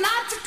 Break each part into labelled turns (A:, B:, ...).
A: Keep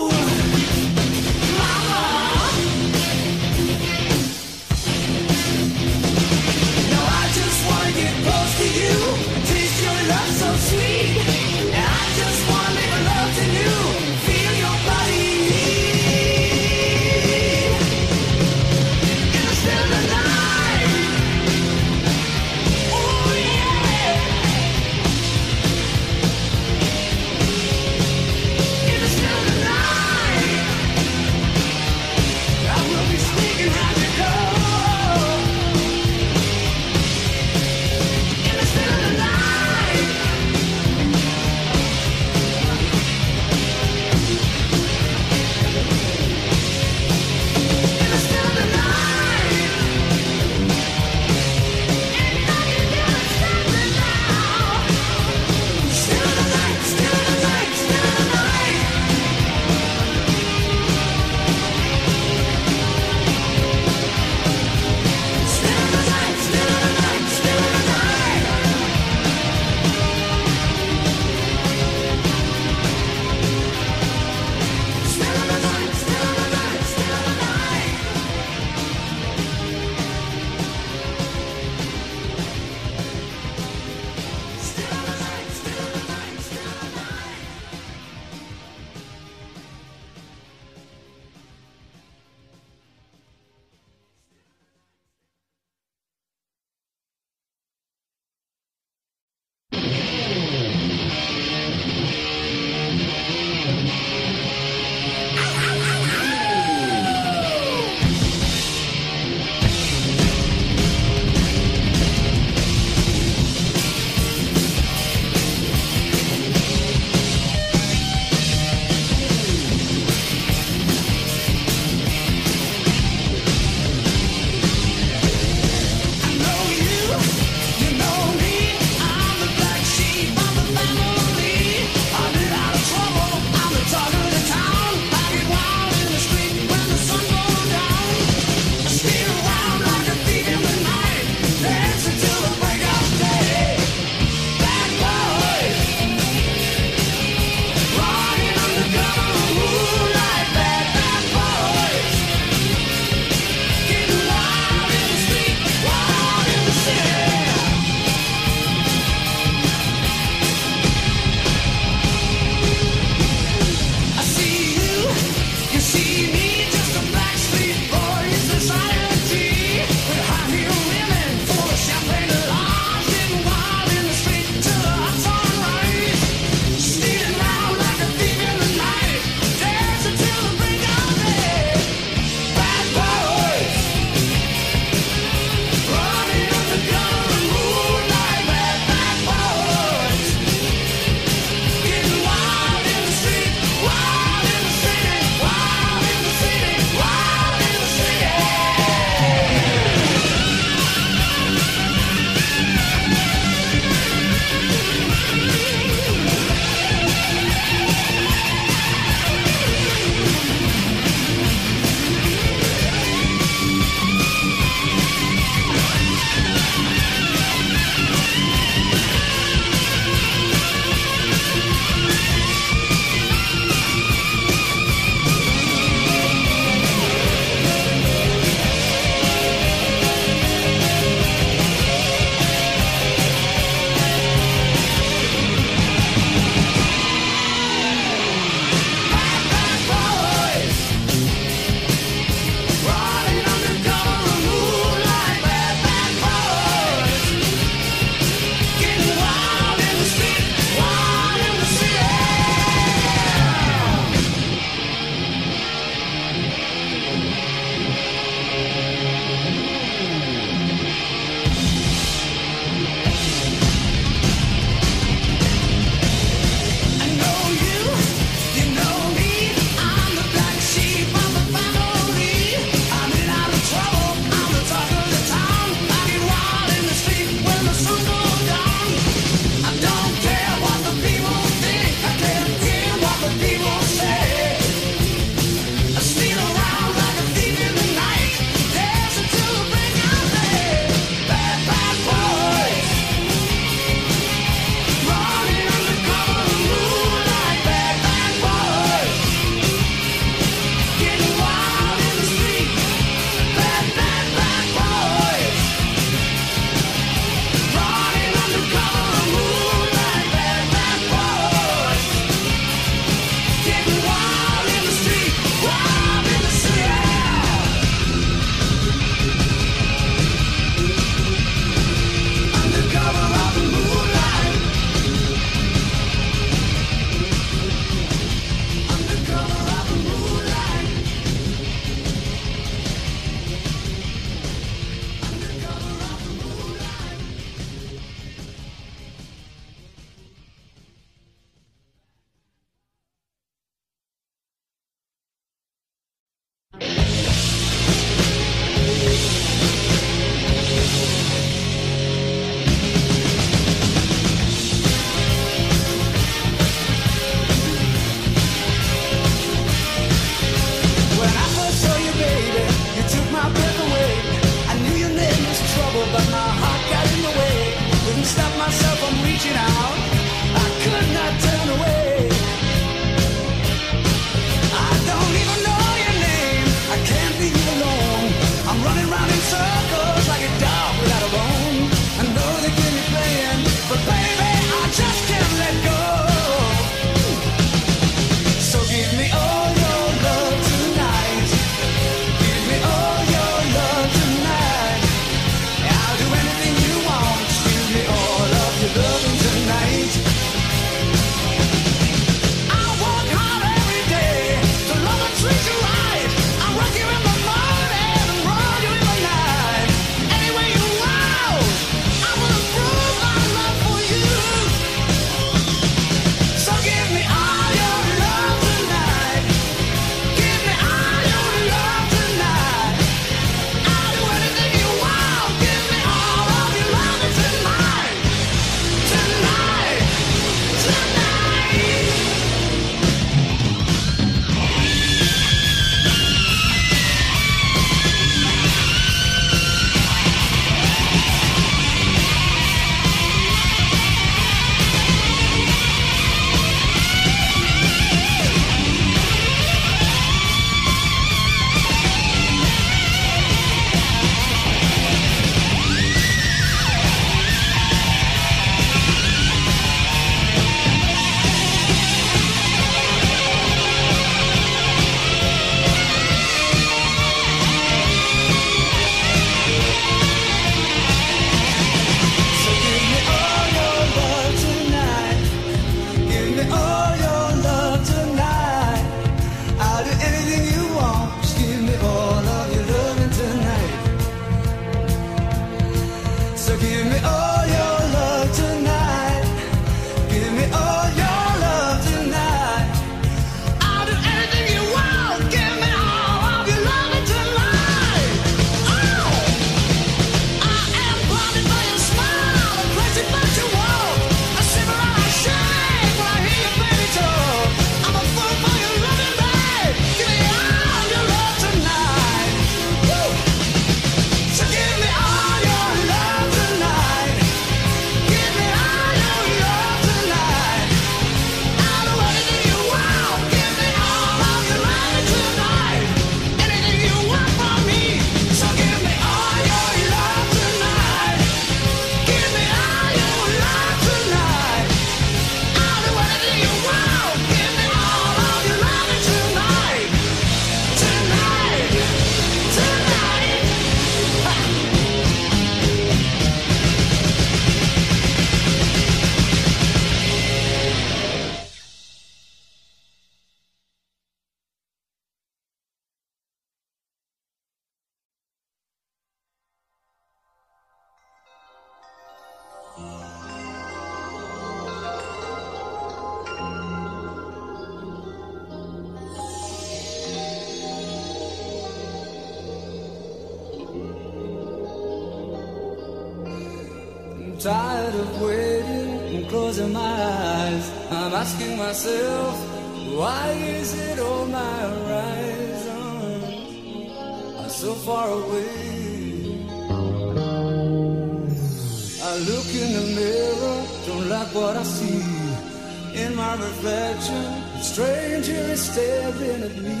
A: at me,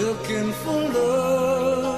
A: looking for love.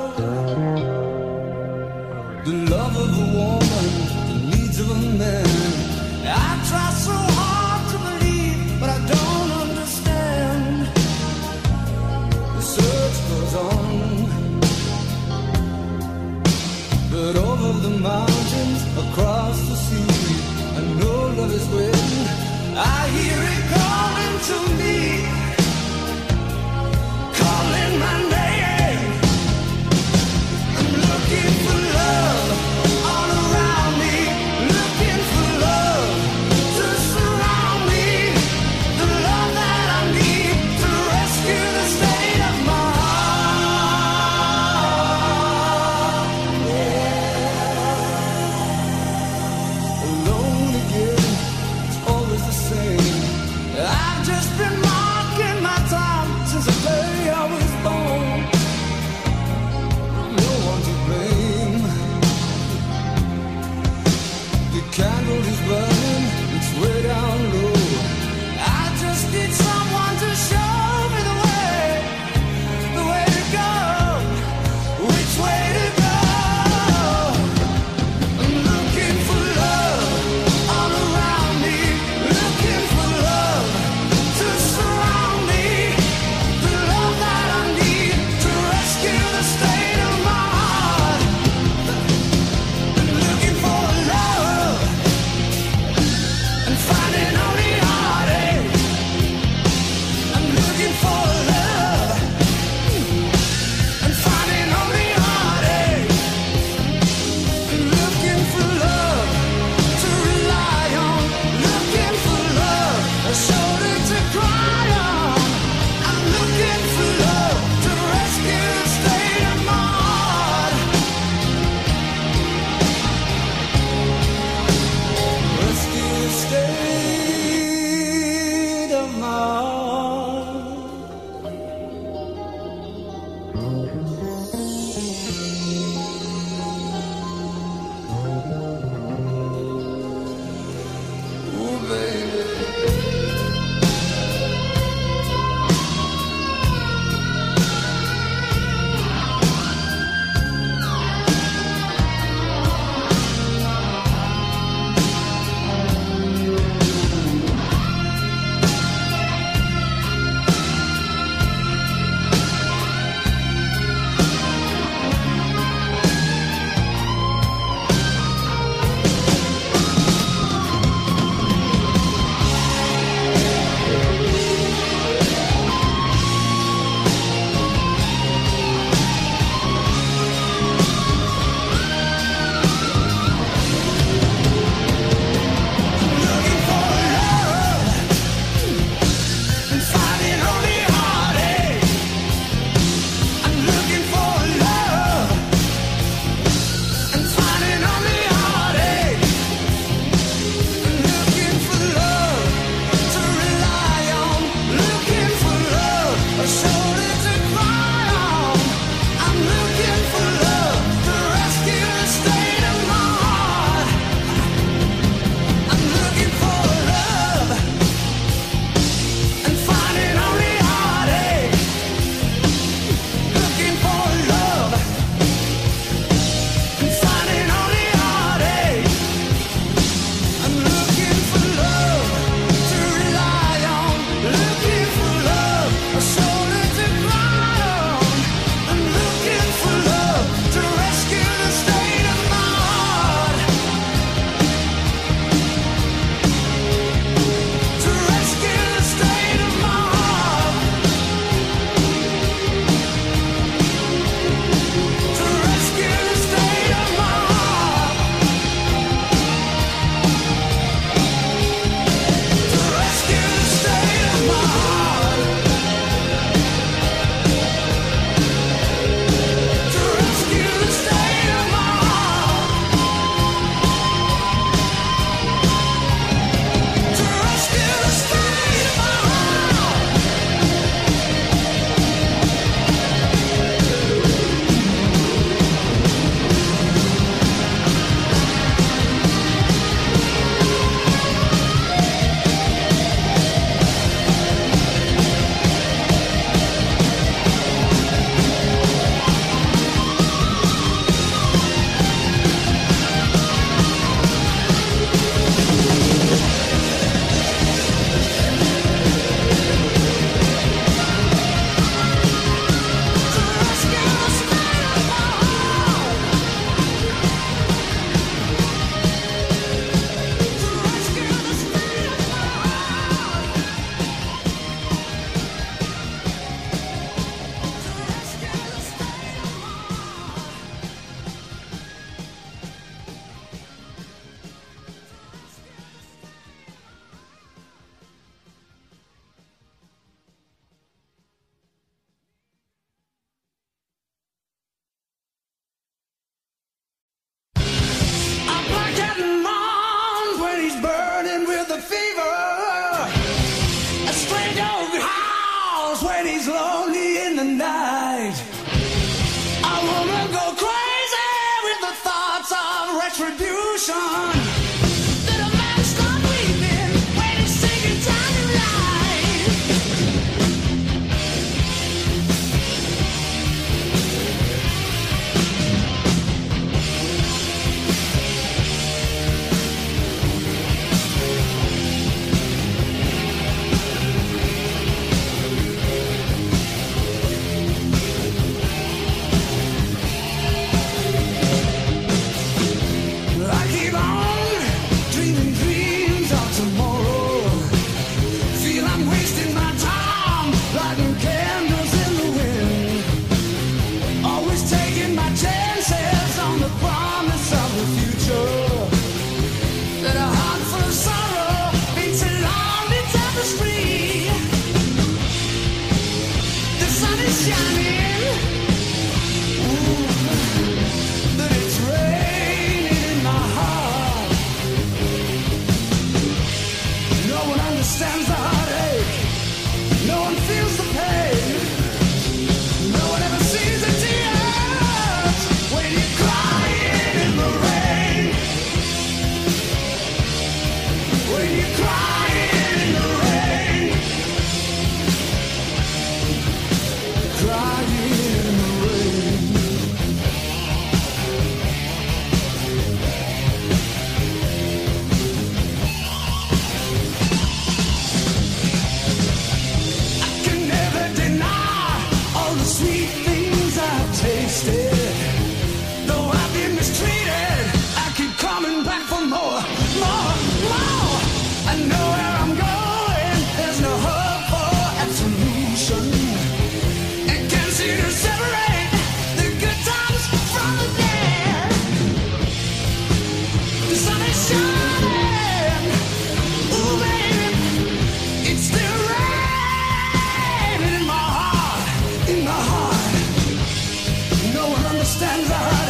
A: and love.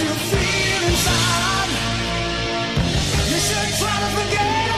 A: You feel inside. You should try to forget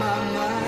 A: my mind.